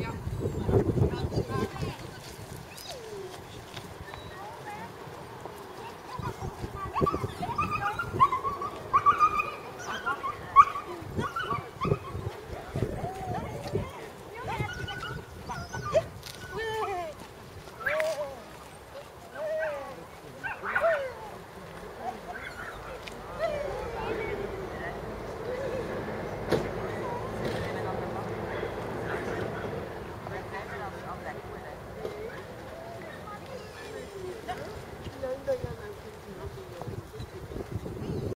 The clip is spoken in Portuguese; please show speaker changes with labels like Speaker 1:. Speaker 1: Ja.